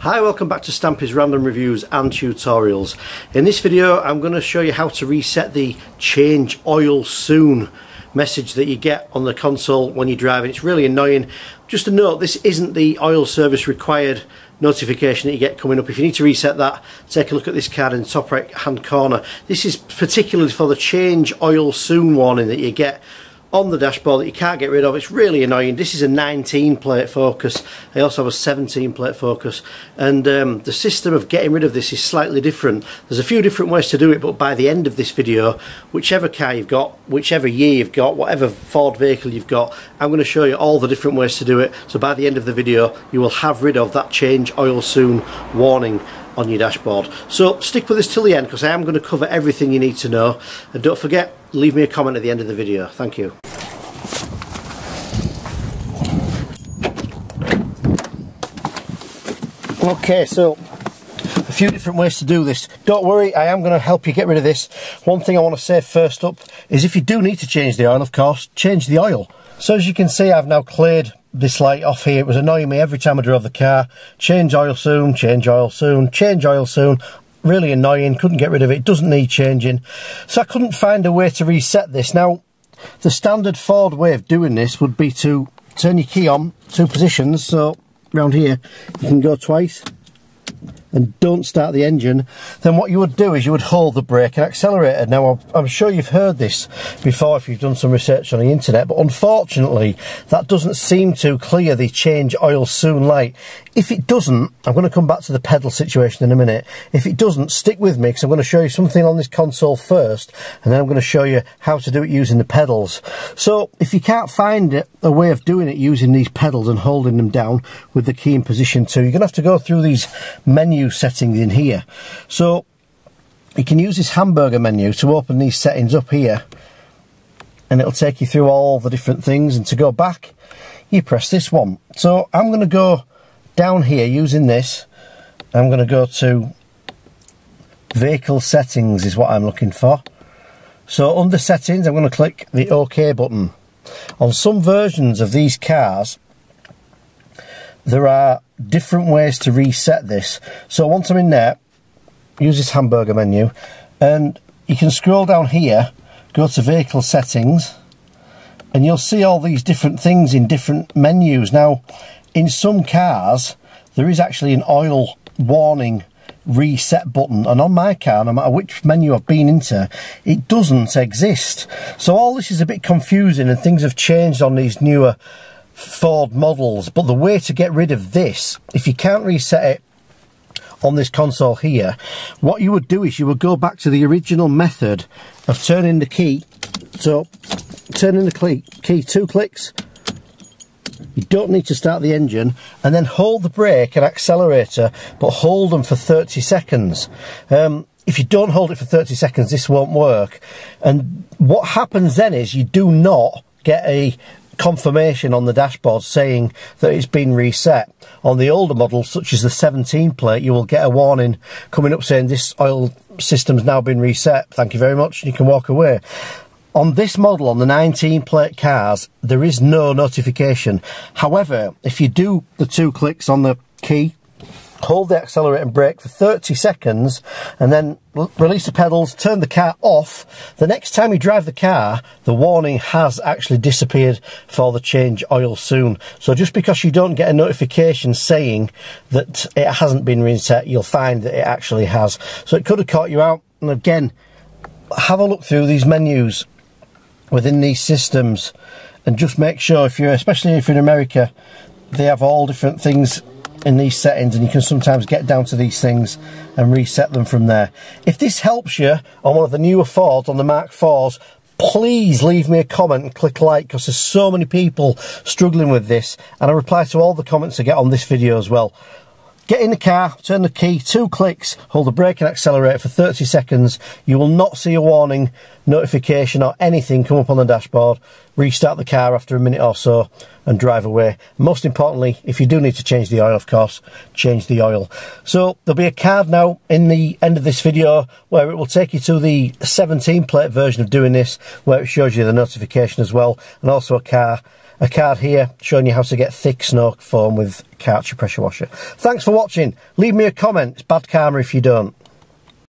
Hi, welcome back to Stampy's Random Reviews and Tutorials. In this video I'm going to show you how to reset the change oil soon message that you get on the console when you're driving. It's really annoying. Just a note, this isn't the oil service required notification that you get coming up. If you need to reset that, take a look at this card in the top right hand corner. This is particularly for the change oil soon warning that you get on the dashboard that you can't get rid of. It's really annoying. This is a 19 plate focus. I also have a 17 plate focus and um, the system of getting rid of this is slightly different. There's a few different ways to do it but by the end of this video whichever car you've got, whichever year you've got, whatever Ford vehicle you've got I'm going to show you all the different ways to do it so by the end of the video you will have rid of that change oil soon warning on your dashboard. So stick with us till the end because I am going to cover everything you need to know and don't forget leave me a comment at the end of the video. Thank you. Okay, so a few different ways to do this. Don't worry, I am going to help you get rid of this. One thing I want to say first up is if you do need to change the oil, of course, change the oil. So as you can see, I've now cleared this light off here. It was annoying me every time I drove the car. Change oil soon, change oil soon, change oil soon. Really annoying, couldn't get rid of it. Doesn't need changing. So I couldn't find a way to reset this. Now, the standard Ford way of doing this would be to turn your key on, two positions. So around here, you can go twice and don't start the engine, then what you would do is you would hold the brake and accelerator. Now, I'm sure you've heard this before if you've done some research on the internet, but unfortunately, that doesn't seem to clear the change oil soon light. If it doesn't, I'm going to come back to the pedal situation in a minute. If it doesn't, stick with me because I'm going to show you something on this console first, and then I'm going to show you how to do it using the pedals. So, if you can't find a way of doing it using these pedals and holding them down with the key in position 2, you're going to have to go through these menu settings in here. So you can use this hamburger menu to open these settings up here and it'll take you through all the different things and to go back you press this one. So I'm going to go down here using this. I'm going to go to vehicle settings is what I'm looking for. So under settings I'm going to click the OK button. On some versions of these cars there are different ways to reset this. So once I'm in there, use this hamburger menu, and you can scroll down here, go to vehicle settings, and you'll see all these different things in different menus. Now, in some cars, there is actually an oil warning reset button and on my car no matter which menu I've been into it doesn't exist so all this is a bit confusing and things have changed on these newer Ford models. But the way to get rid of this, if you can't reset it on this console here, what you would do is you would go back to the original method of turning the key. So, turning the key, two clicks, you don't need to start the engine and then hold the brake and accelerator but hold them for 30 seconds um, if you don't hold it for 30 seconds this won't work and what happens then is you do not get a confirmation on the dashboard saying that it's been reset. On the older models, such as the 17 plate, you will get a warning coming up saying this oil system's now been reset. Thank you very much. You can walk away. On this model, on the 19 plate cars, there is no notification. However, if you do the two clicks on the key hold the accelerator and brake for 30 seconds and then release the pedals, turn the car off. The next time you drive the car, the warning has actually disappeared for the change oil soon. So just because you don't get a notification saying that it hasn't been reset, you'll find that it actually has. So it could have caught you out. And again, have a look through these menus within these systems and just make sure if you're, especially if you're in America, they have all different things in these settings and you can sometimes get down to these things and reset them from there. If this helps you on one of the newer Fords, on the Mark IVs, please leave me a comment and click like because there's so many people struggling with this and I reply to all the comments I get on this video as well. Get in the car, turn the key, two clicks, hold the brake and accelerator for 30 seconds. You will not see a warning, notification or anything come up on the dashboard. Restart the car after a minute or so and drive away. Most importantly, if you do need to change the oil, of course, change the oil. So there'll be a card now in the end of this video where it will take you to the 17 plate version of doing this, where it shows you the notification as well, and also a car a card here showing you how to get thick snow foam with Karcher pressure washer. Thanks for watching. Leave me a comment. It's bad karma if you don't.